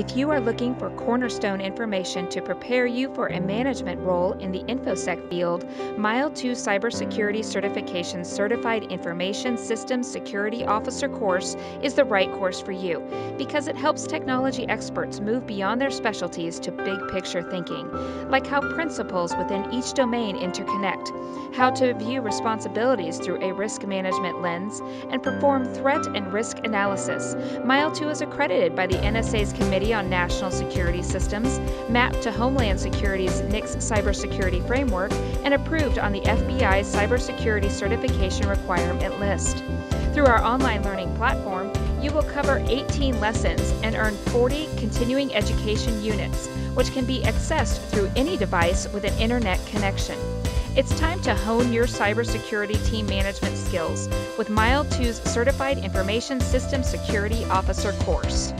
If you are looking for cornerstone information to prepare you for a management role in the InfoSec field, Mile2 Cybersecurity Certification Certified Information Systems Security Officer course is the right course for you because it helps technology experts move beyond their specialties to big picture thinking, like how principles within each domain interconnect, how to view responsibilities through a risk management lens, and perform threat and risk analysis. Mile2 is accredited by the NSA's Committee on National Security Systems, mapped to Homeland Security's NIST cybersecurity framework, and approved on the FBI's cybersecurity certification requirement list. Through our online learning platform, you will cover 18 lessons and earn 40 continuing education units, which can be accessed through any device with an internet connection. It's time to hone your cybersecurity team management skills with Mile2's Certified Information System Security Officer course.